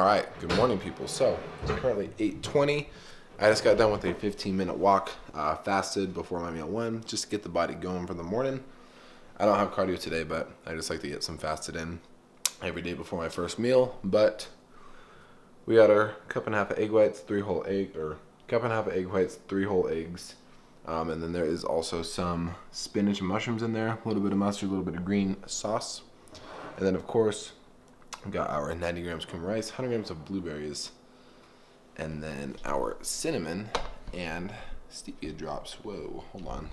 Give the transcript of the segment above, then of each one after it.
All right, good morning, people. So it's currently 8:20. I just got done with a 15 minute walk, uh, fasted before my meal one, just to get the body going for the morning. I don't have cardio today, but I just like to get some fasted in every day before my first meal. But we got our cup and a half of egg whites, three whole egg, or cup and a half of egg whites, three whole eggs. Um, and then there is also some spinach and mushrooms in there, a little bit of mustard, a little bit of green sauce. And then, of course, we got our 90 grams cream rice, 100 grams of blueberries, and then our cinnamon and stevia drops. Whoa, hold on.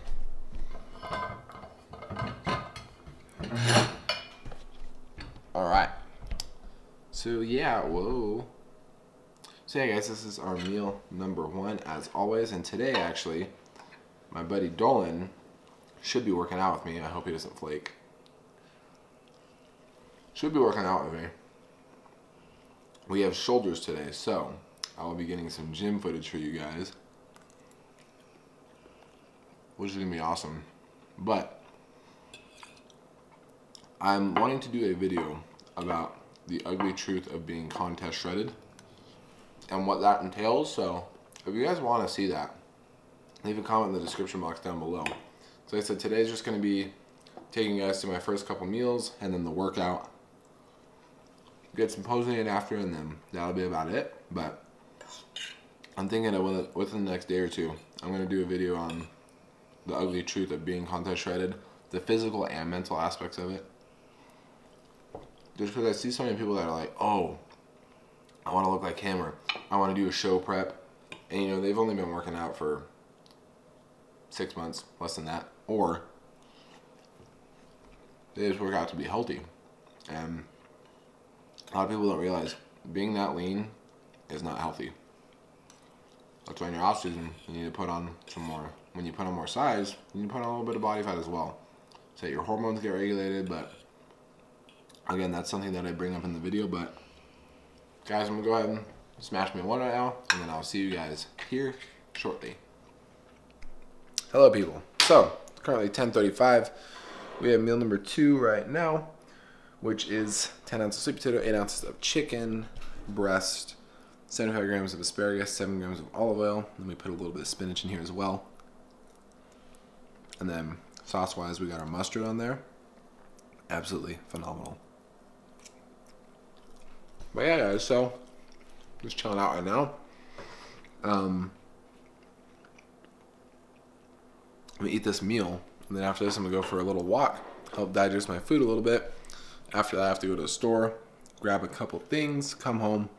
All right. So yeah, whoa. So yeah, guys, this is our meal number one as always, and today actually, my buddy Dolan should be working out with me. I hope he doesn't flake. Should be working out with me. We have shoulders today, so I will be getting some gym footage for you guys, which is gonna be awesome. But I'm wanting to do a video about the ugly truth of being contest shredded and what that entails. So if you guys want to see that, leave a comment in the description box down below. So like I said, today's just going to be taking you guys to my first couple meals and then the workout. Get some posing in after and then that'll be about it. But I'm thinking that within the next day or two, I'm going to do a video on the ugly truth of being contest shredded, the physical and mental aspects of it. Just because I see so many people that are like, oh, I want to look like him or I want to do a show prep. And you know, they've only been working out for six months, less than that. Or they just work out to be healthy. And a lot of people don't realize being that lean is not healthy. That's why in your off season, you need to put on some more. When you put on more size, you need to put on a little bit of body fat as well. So your hormones get regulated, but again, that's something that I bring up in the video, but guys, I'm gonna go ahead and smash me one right now, and then I'll see you guys here shortly. Hello, people. So, currently 10.35. We have meal number two right now, which is 10 ounces of sweet potato, 8 ounces of chicken, breast, 75 grams of asparagus, 7 grams of olive oil. Let me put a little bit of spinach in here as well. And then sauce-wise, we got our mustard on there. Absolutely phenomenal. But yeah, guys, so just chilling out right now. Um, I'm gonna eat this meal, and then after this, I'm gonna go for a little walk, help digest my food a little bit. After that, I have to go to the store, grab a couple things, come home,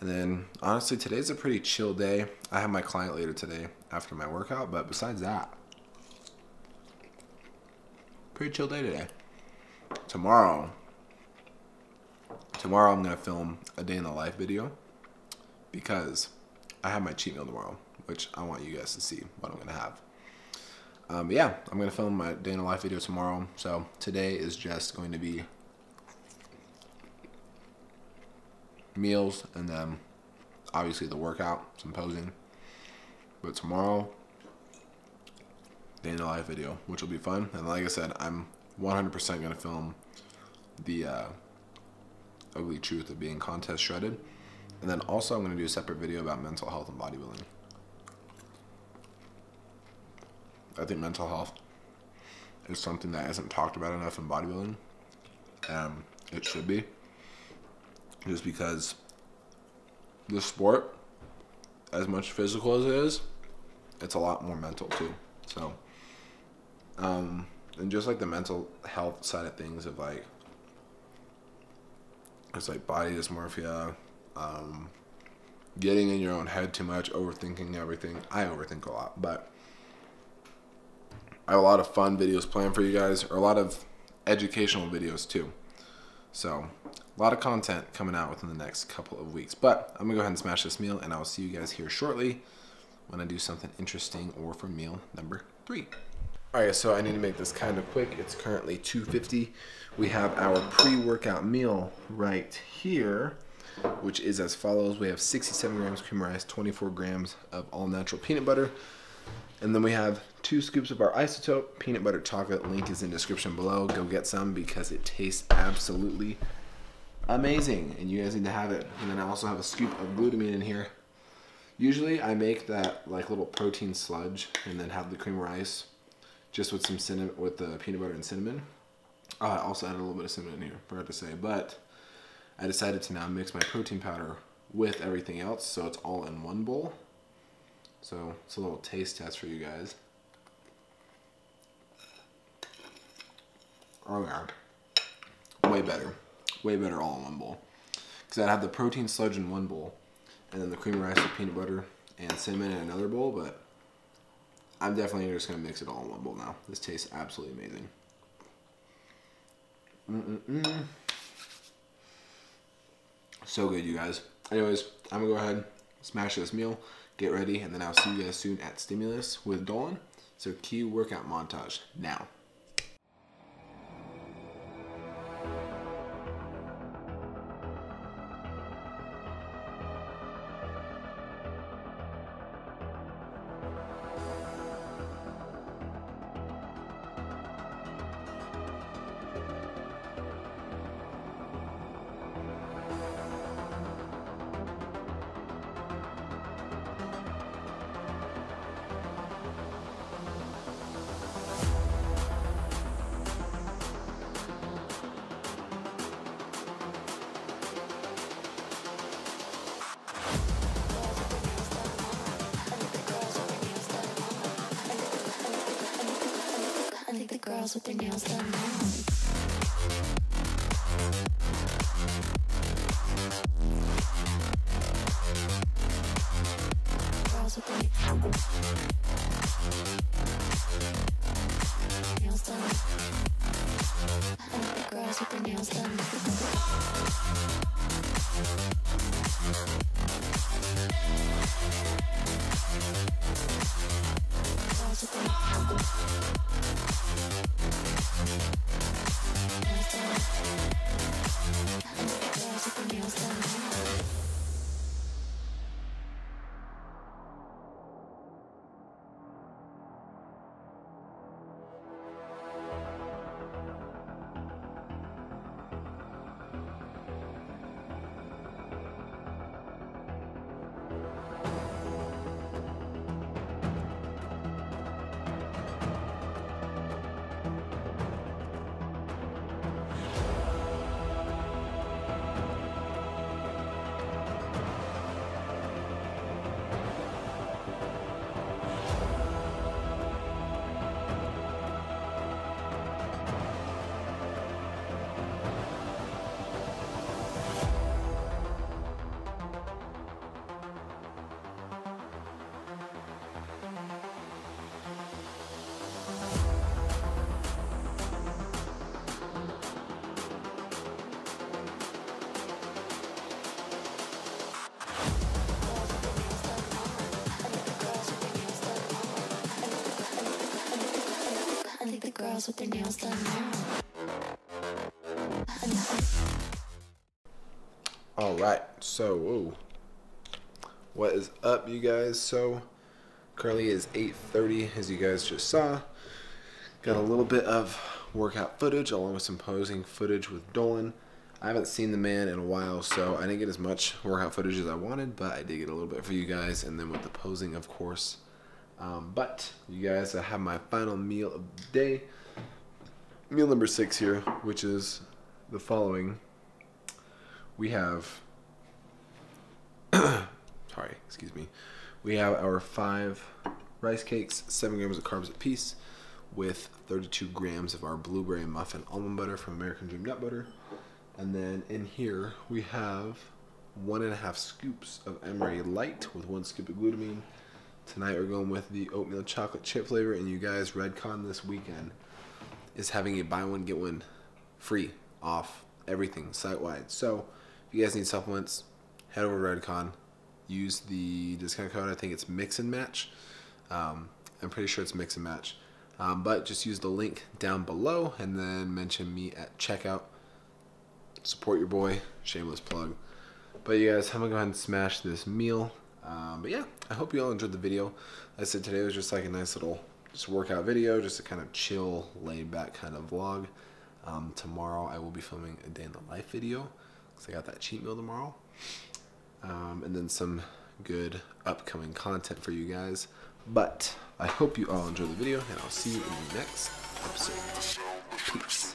and then honestly, today's a pretty chill day. I have my client later today after my workout, but besides that, pretty chill day today. Tomorrow, tomorrow I'm gonna film a day in the life video because I have my cheat meal tomorrow, which I want you guys to see what I'm gonna have. Um, yeah, I'm gonna film my day in the life video tomorrow. So today is just going to be meals and then obviously the workout, some posing. But tomorrow, day in the life video, which will be fun. And like I said, I'm 100% gonna film the uh, ugly truth of being contest shredded. And then also I'm going to do a separate video about mental health and bodybuilding. I think mental health is something that isn't talked about enough in bodybuilding. Um, it should be. Just because the sport, as much physical as it is, it's a lot more mental too. So, um, and just like the mental health side of things of like it's like body dysmorphia, um, getting in your own head too much, overthinking everything. I overthink a lot, but I have a lot of fun videos planned for you guys, or a lot of educational videos too. So, a lot of content coming out within the next couple of weeks. But I'm gonna go ahead and smash this meal, and I will see you guys here shortly when I do something interesting or for meal number three. All right, so I need to make this kind of quick. It's currently 2.50. We have our pre-workout meal right here, which is as follows. We have 67 grams cream rice, 24 grams of all natural peanut butter, and then we have two scoops of our isotope peanut butter chocolate. Link is in description below. Go get some because it tastes absolutely amazing, and you guys need to have it. And then I also have a scoop of glutamine in here. Usually I make that like little protein sludge and then have the cream rice just with some cinnamon, with the peanut butter and cinnamon. Uh, I also added a little bit of cinnamon in here, forgot to say, but I decided to now mix my protein powder with everything else so it's all in one bowl. So it's a little taste test for you guys. Oh yeah, way better, way better all in one bowl. Because I'd have the protein sludge in one bowl, and then the cream rice with peanut butter and cinnamon in another bowl. But I'm definitely just gonna mix it all in one bowl now. This tastes absolutely amazing. Mm-mm-mm. So good, you guys. Anyways, I'm gonna go ahead, smash this meal, get ready, and then I'll see you guys soon at Stimulus with Dolan. So cue workout montage now. Girls with their nails done. Girls with their girls with nails done now. All right, so whoa. what is up, you guys? So currently is 8:30, as you guys just saw. Got a little bit of workout footage along with some posing footage with Dolan. I haven't seen the man in a while, so I didn't get as much workout footage as I wanted, but I did get a little bit for you guys, and then with the posing, of course. Um, but you guys, I have my final meal of the day. Meal number six here, which is the following. We have, sorry, excuse me. We have our five rice cakes, seven grams of carbs apiece, with 32 grams of our blueberry muffin almond butter from American Dream Nut Butter. And then in here we have one and a half scoops of MRE Lite with one scoop of glutamine. Tonight we're going with the oatmeal chocolate chip flavor, and you guys, Redcon this weekend is having a buy one get one free off everything site wide. So if you guys need supplements, head over to Redcon. Use the discount code. I think it's Mix and Match. Um, I'm pretty sure it's Mix and Match. Um, but just use the link down below and then mention me at checkout. Support your boy. Shameless plug. But you guys, I'm gonna go ahead and smash this meal. Um, but yeah, I hope you all enjoyed the video. Like I said today was just like a nice little just workout video, just a kind of chill, laid back kind of vlog. Um, tomorrow I will be filming a day in the life video. because I got that cheat meal tomorrow. Um, and then some good upcoming content for you guys. But I hope you all enjoy the video, and I'll see you in the next episode. Peace.